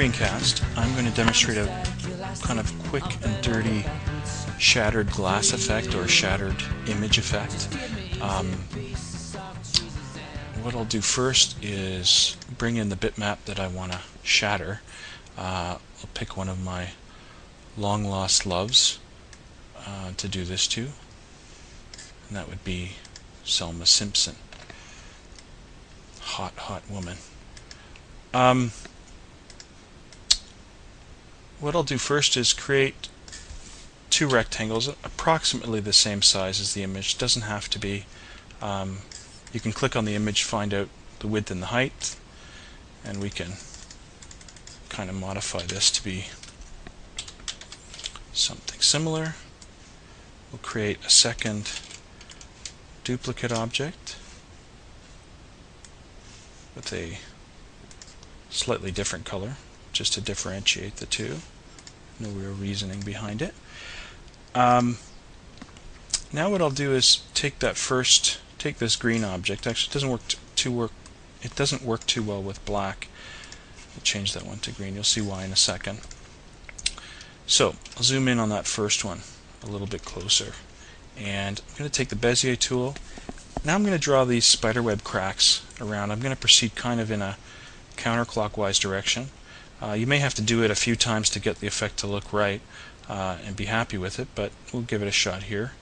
screencast, I'm going to demonstrate a kind of quick and dirty shattered glass effect or shattered image effect. Um, what I'll do first is bring in the bitmap that I want to shatter. Uh, I'll pick one of my long lost loves uh, to do this to, and that would be Selma Simpson. Hot, hot woman. Um, what I'll do first is create two rectangles approximately the same size as the image. Doesn't have to be. Um, you can click on the image, find out the width and the height, and we can kind of modify this to be something similar. We'll create a second duplicate object with a slightly different color just to differentiate the two. No real reasoning behind it. Um, now what I'll do is take that first, take this green object. Actually, it doesn't work too work. It doesn't work too well with black. I'll change that one to green. You'll see why in a second. So I'll zoom in on that first one a little bit closer, and I'm going to take the Bezier tool. Now I'm going to draw these spiderweb cracks around. I'm going to proceed kind of in a counterclockwise direction. Uh, you may have to do it a few times to get the effect to look right uh, and be happy with it, but we'll give it a shot here.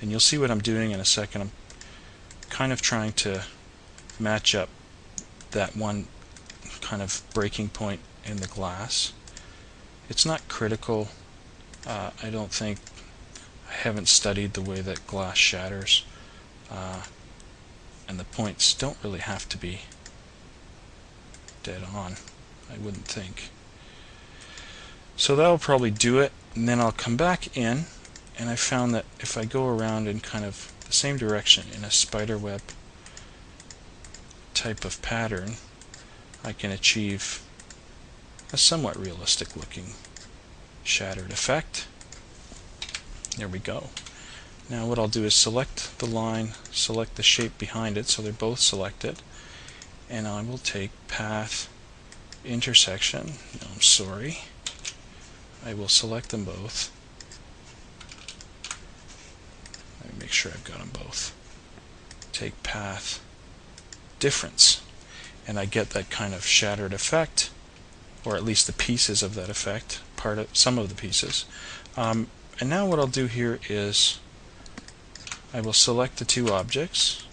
And you'll see what I'm doing in a second. I'm kind of trying to match up that one kind of breaking point in the glass. It's not critical. Uh, I don't think I haven't studied the way that glass shatters. Uh, and the points don't really have to be dead on, I wouldn't think. So that'll probably do it, and then I'll come back in, and I found that if I go around in kind of the same direction in a spider web type of pattern, I can achieve a somewhat realistic looking shattered effect. There we go. Now what I'll do is select the line, select the shape behind it so they're both selected, and I will take path intersection. No, I'm sorry. I will select them both. Let me make sure I've got them both. Take path difference, and I get that kind of shattered effect, or at least the pieces of that effect, part of some of the pieces. Um, and now what I'll do here is I will select the two objects,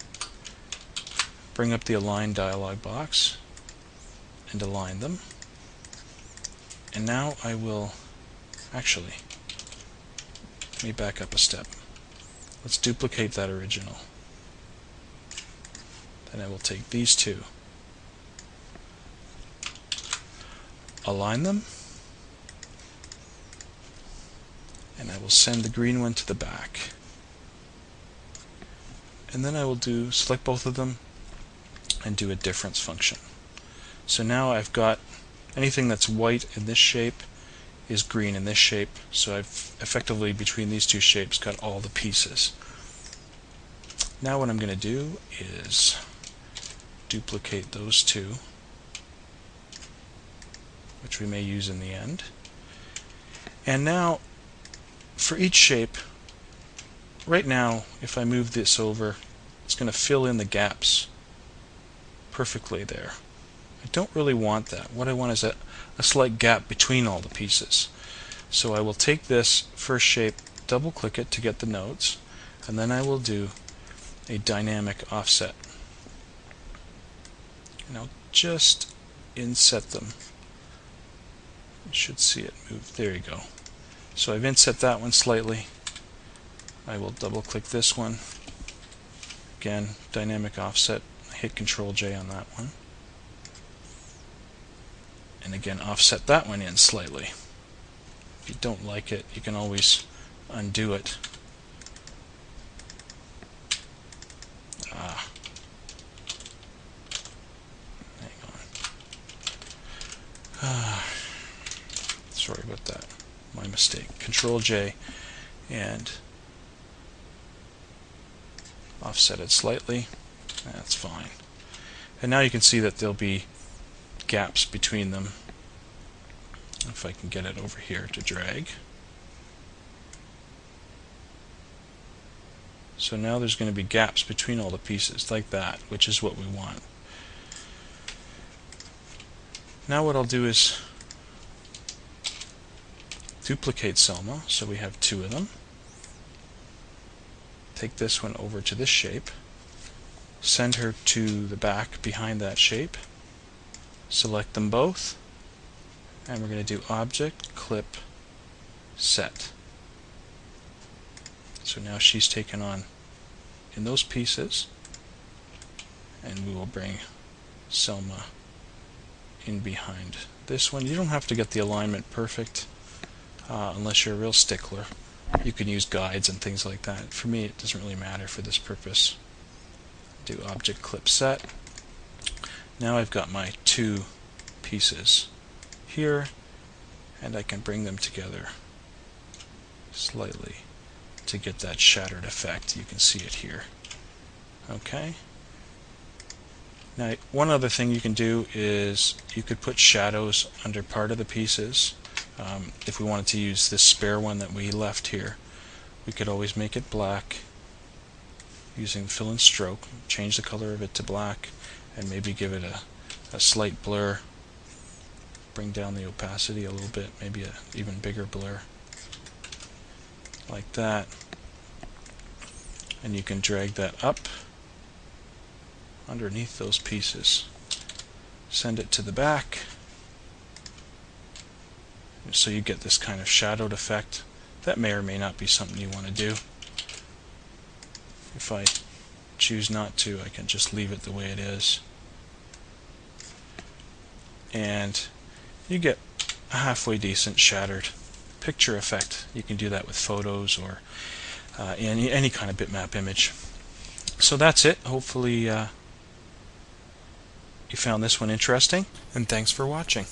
bring up the Align dialog box, and align them. And now I will, actually, let me back up a step. Let's duplicate that original. Then I will take these two, align them, and I will send the green one to the back and then I will do select both of them and do a difference function. So now I've got anything that's white in this shape is green in this shape so I've effectively between these two shapes got all the pieces. Now what I'm going to do is duplicate those two, which we may use in the end. And now, for each shape, right now, if I move this over, it's going to fill in the gaps perfectly there. I don't really want that. What I want is a, a slight gap between all the pieces. So I will take this first shape, double click it to get the nodes, and then I will do a dynamic offset. And I'll just inset them. You should see it move. There you go. So I've inset that one slightly. I will double click this one. Again, dynamic offset. Hit Control J on that one. And again, offset that one in slightly. If you don't like it, you can always undo it. Ah. Hang on. Ah. Sorry about that. My mistake. Control J and offset it slightly. That's fine. And now you can see that there'll be gaps between them. If I can get it over here to drag. So now there's going to be gaps between all the pieces, like that, which is what we want. Now what I'll do is duplicate Selma, so we have two of them. Take this one over to this shape send her to the back behind that shape. Select them both. And we're going to do Object, Clip, Set. So now she's taken on in those pieces. And we will bring Selma in behind this one. You don't have to get the alignment perfect uh, unless you're a real stickler. You can use guides and things like that. For me, it doesn't really matter for this purpose do object clip set. Now I've got my two pieces here and I can bring them together slightly to get that shattered effect. You can see it here. Okay. Now one other thing you can do is you could put shadows under part of the pieces. Um, if we wanted to use this spare one that we left here, we could always make it black using fill and stroke, change the color of it to black, and maybe give it a, a slight blur. Bring down the opacity a little bit, maybe a even bigger blur, like that. And you can drag that up underneath those pieces. Send it to the back, so you get this kind of shadowed effect. That may or may not be something you want to do. If I choose not to, I can just leave it the way it is. And you get a halfway decent shattered picture effect. You can do that with photos or uh, any, any kind of bitmap image. So that's it. Hopefully uh, you found this one interesting, and thanks for watching.